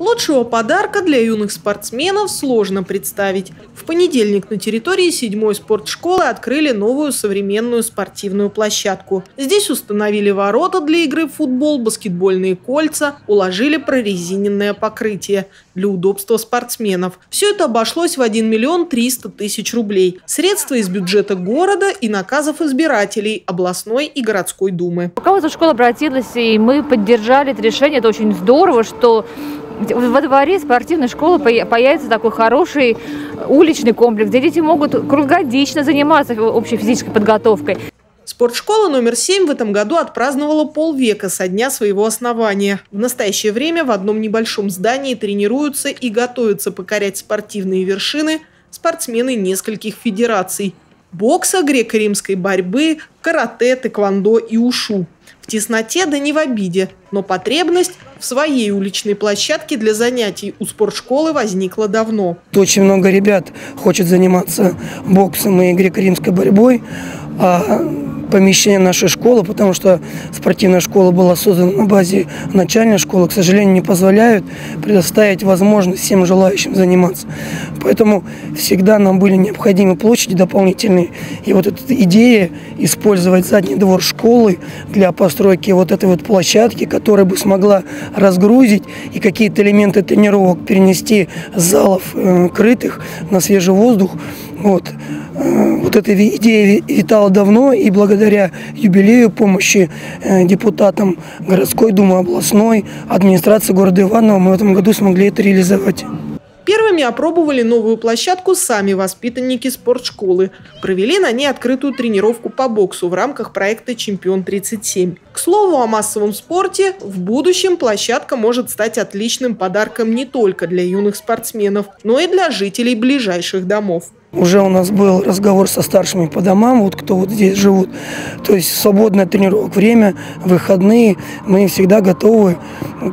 Лучшего подарка для юных спортсменов сложно представить. В понедельник на территории седьмой спортшколы открыли новую современную спортивную площадку. Здесь установили ворота для игры в футбол, баскетбольные кольца, уложили прорезиненное покрытие для удобства спортсменов. Все это обошлось в 1 миллион 300 тысяч рублей. Средства из бюджета города и наказов избирателей областной и городской думы. Руководство школы обратилось, и мы поддержали это решение. Это очень здорово, что во дворе спортивной школы появится такой хороший уличный комплекс, где дети могут круглогодично заниматься общей физической подготовкой. Спортшкола номер 7 в этом году отпраздновала полвека со дня своего основания. В настоящее время в одном небольшом здании тренируются и готовятся покорять спортивные вершины спортсмены нескольких федераций – бокса, греко-римской борьбы, карате, тэквондо и ушу. В тесноте да не в обиде, но потребность в своей уличной площадке для занятий у спортшколы возникла давно. Очень много ребят хочет заниматься боксом и греко-римской борьбой, а помещение нашей школы, потому что спортивная школа была создана на базе начальной школы, к сожалению, не позволяют предоставить возможность всем желающим заниматься. Поэтому всегда нам были необходимы площади дополнительные. И вот эта идея использовать задний двор школы для постройки вот этой вот площадки, которая бы смогла разгрузить и какие-то элементы тренировок перенести с залов э, крытых на свежий воздух. Вот. Э, вот эта идея витала давно, и благодаря юбилею помощи э, депутатам городской думы, областной, администрации города Иваново мы в этом году смогли это реализовать. Первыми опробовали новую площадку сами воспитанники спортшколы. Провели на ней открытую тренировку по боксу в рамках проекта «Чемпион-37». К слову о массовом спорте, в будущем площадка может стать отличным подарком не только для юных спортсменов, но и для жителей ближайших домов. Уже у нас был разговор со старшими по домам, вот кто вот здесь живут. То есть свободное тренировок время, выходные. Мы всегда готовы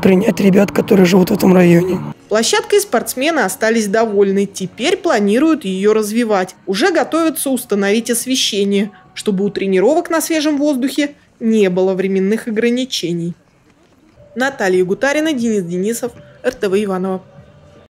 принять ребят, которые живут в этом районе. Площадкой спортсмены остались довольны. Теперь планируют ее развивать. Уже готовятся установить освещение, чтобы у тренировок на свежем воздухе не было временных ограничений. Наталья Гутарина, Денис Денисов, РТВ Иванова.